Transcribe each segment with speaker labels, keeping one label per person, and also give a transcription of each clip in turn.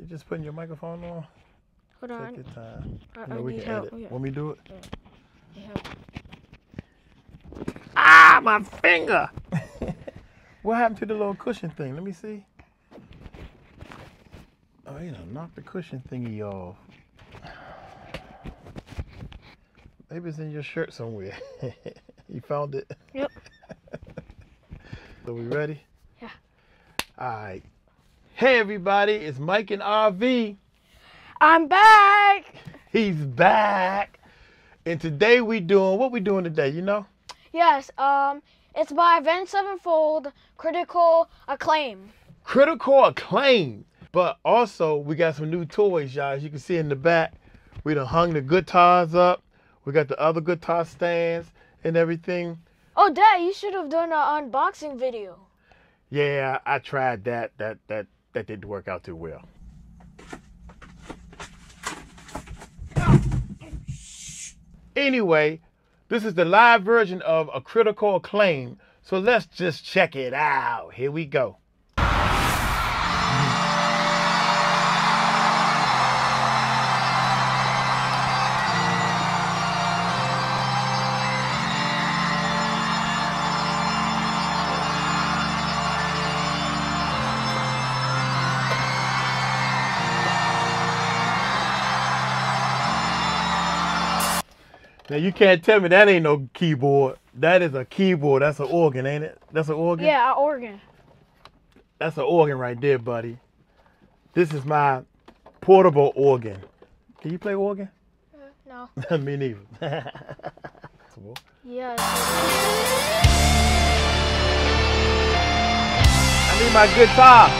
Speaker 1: You just putting your microphone on?
Speaker 2: Hold on.
Speaker 1: Take your time.
Speaker 2: I,
Speaker 1: You
Speaker 2: I
Speaker 1: we
Speaker 2: need
Speaker 1: can
Speaker 2: help.
Speaker 1: edit.
Speaker 2: Yeah,
Speaker 1: Want me to do it?
Speaker 2: help.
Speaker 1: Ah, my finger! what happened to the little cushion thing? Let me see. Oh, you know, knock the cushion thingy off. Maybe it's in your shirt somewhere. you found it?
Speaker 2: Yep.
Speaker 1: so we ready?
Speaker 2: Yeah.
Speaker 1: All right. Hey everybody, it's Mike and RV.
Speaker 2: I'm back.
Speaker 1: He's back. And today we doing what we doing today, you know?
Speaker 2: Yes. Um, it's by Avenged Sevenfold Critical Acclaim.
Speaker 1: critical acclaim. But also, we got some new toys, y'all. As you can see in the back, we done hung the guitars up. We got the other guitar stands and everything.
Speaker 2: Oh, Dad, you should have done an unboxing video.
Speaker 1: Yeah, I tried that. That that that didn't work out too well. Anyway, this is the live version of a critical acclaim. So let's just check it out. Here we go. Now you can't tell me that ain't no keyboard. That is a keyboard. That's an organ, ain't it? That's an organ.
Speaker 2: Yeah, an organ.
Speaker 1: That's an organ right there, buddy. This is my portable organ. Can you play organ?
Speaker 2: Uh, no.
Speaker 1: Me neither.
Speaker 2: yeah.
Speaker 1: I need my guitar.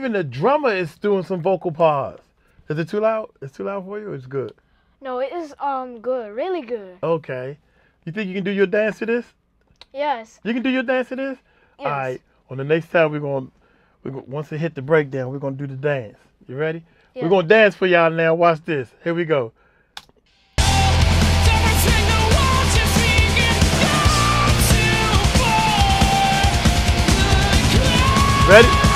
Speaker 1: Even the drummer is doing some vocal parts. Is it too loud? It's too loud for you? Or it's good.
Speaker 2: No, it is um good, really good.
Speaker 1: Okay. You think you can do your dance to this?
Speaker 2: Yes.
Speaker 1: You can do your dance to this?
Speaker 2: Yes.
Speaker 1: All right. On the next time we're gonna we're gonna once it hit the breakdown, we're gonna do the dance. You ready?
Speaker 2: Yeah.
Speaker 1: We're gonna dance for y'all now. Watch this. Here we go. Ready?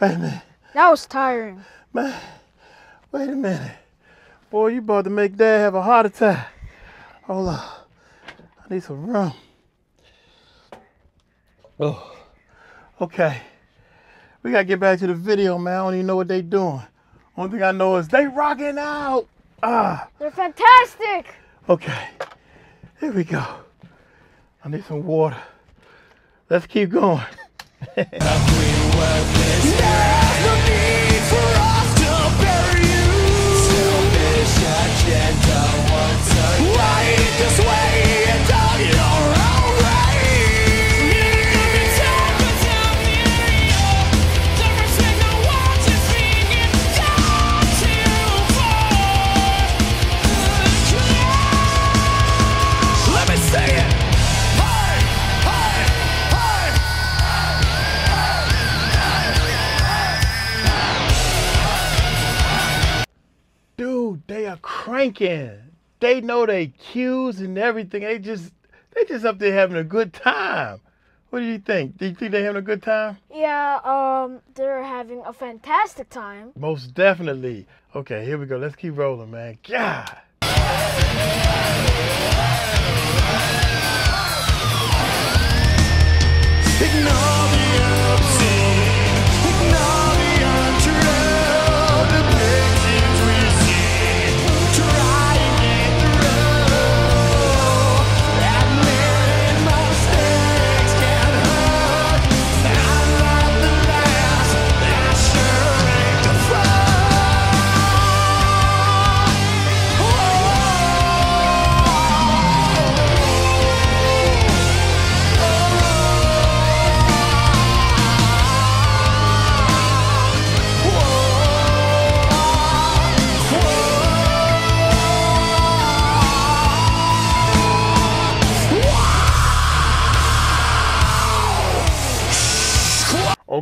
Speaker 1: Wait a minute.
Speaker 2: That was tiring.
Speaker 1: Man, wait a minute. Boy, you about to make dad have a heart attack. Hold on. I need some rum. Oh, okay. We gotta get back to the video, man. I don't even know what they doing. Only thing I know is they rocking out. Ah,
Speaker 2: They're fantastic.
Speaker 1: okay. Here we go. I need some water. Let's keep going.
Speaker 3: You. Right this way? And on your
Speaker 1: cranking. They know they cues and everything. They just they just up there having a good time. What do you think? Do you think they're having a good time?
Speaker 2: Yeah, um, they're having a fantastic time.
Speaker 1: Most definitely. Okay, here we go. Let's keep rolling, man. God.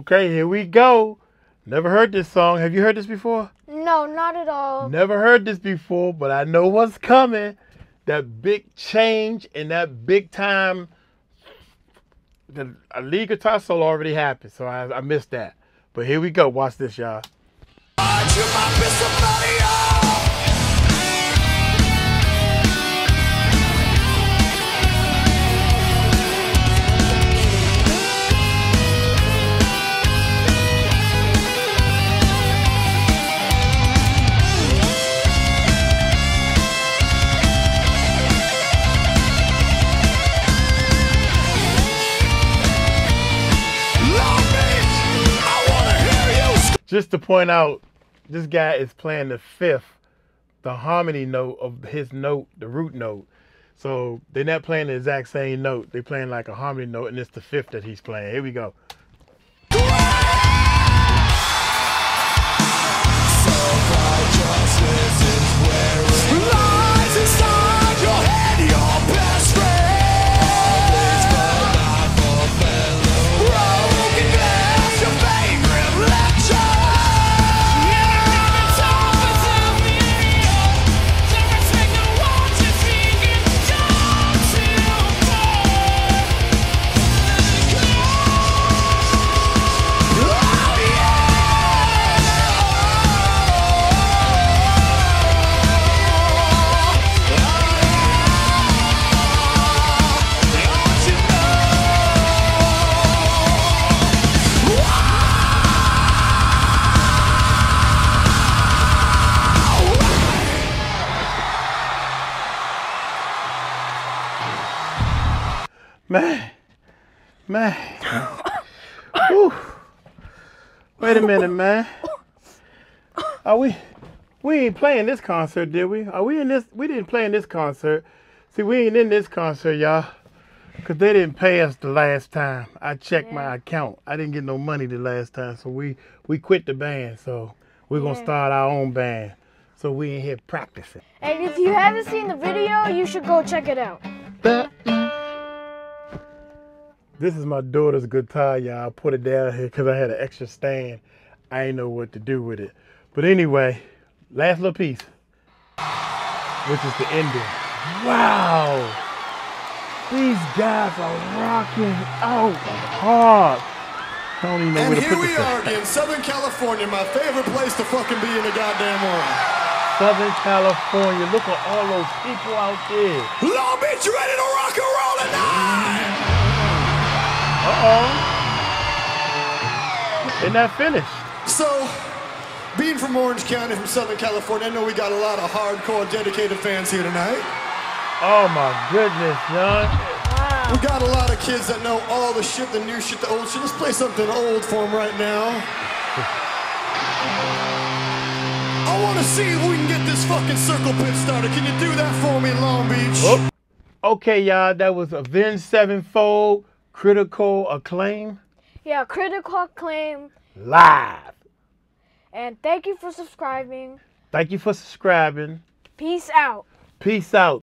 Speaker 1: Okay, here we go. Never heard this song. Have you heard this before?
Speaker 2: No, not at all.
Speaker 1: Never heard this before, but I know what's coming. That big change and that big time. The a lead guitar solo already happened, so I, I missed that. But here we go. Watch this, y'all. Just to point out, this guy is playing the fifth, the harmony note of his note, the root note. So they're not playing the exact same note. They're playing like a harmony note, and it's the fifth that he's playing. Here we go. Man. Whew. Wait a minute, man. Are we? We ain't playing this concert, did we? Are we in this? We didn't play in this concert. See, we ain't in this concert, y'all, cause they didn't pay us the last time. I checked my account. I didn't get no money the last time, so we we quit the band. So we're gonna start our own band. So we in here practicing.
Speaker 2: And if you haven't seen the video, you should go check it out.
Speaker 1: This is my daughter's guitar, y'all. I put it down here because I had an extra stand. I ain't know what to do with it. But anyway, last little piece, which is the ending. Wow! These guys are rocking out hard. I don't even know
Speaker 3: And
Speaker 1: where to put this.
Speaker 3: And
Speaker 1: here we are
Speaker 3: again, Southern California, my favorite place to fucking be in the goddamn world.
Speaker 1: Southern California. Look at all those people out there.
Speaker 3: Long Beach, you ready to rock and roll tonight?
Speaker 1: Uh-oh. They're not finished.
Speaker 3: So, being from Orange County, from Southern California, I know we got a lot of hardcore, dedicated fans here tonight.
Speaker 1: Oh my goodness, John.
Speaker 3: We got a lot of kids that know all the shit, the new shit, the old shit. Let's play something old for them right now. I want to see if we can get this fucking circle pit started. Can you do that for me, Long Beach?
Speaker 1: Oh. Okay, y'all, that was Avenged Sevenfold, Critical Acclaim,
Speaker 2: Yeah, critical acclaim.
Speaker 1: live.
Speaker 2: And thank you for subscribing.
Speaker 1: Thank you for subscribing.
Speaker 2: Peace out.
Speaker 1: Peace out.